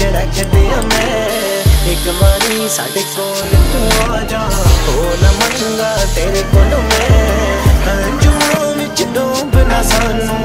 ਜਿਹੜਾ ਛੱਡਿਆ ਮੈਂ। ਇੱਕ ਵਾਰੀ ਸਾਡੇ ਕੋਲ ਤੂੰ ਆ ਜਾ। ਹੋ ਨਾ ਮੰਗਾ ਤੇਰੇ ਕੋਲ ਮੈਂ। ਹੰਝੂਆਂ ਵਿੱਚ ਡੋਬਣਾ ਸਾਨੂੰ।